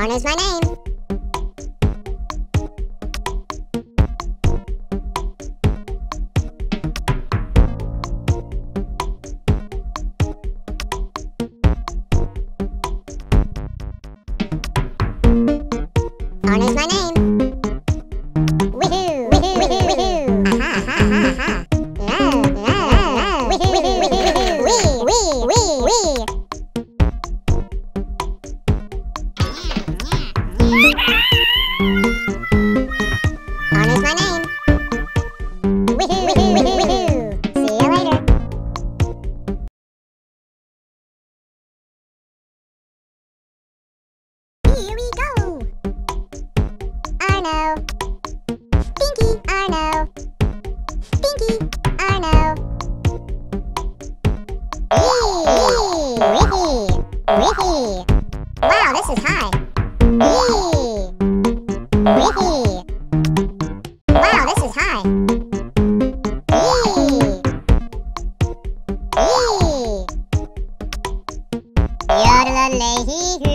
Arno's my name. Arno's my name. Arno. Pinky, Arno. Pinky, Arno. Wee! Wee! Wee! Wow, this is high. Wee! Wee! Wow, this is high. Wee! Wee!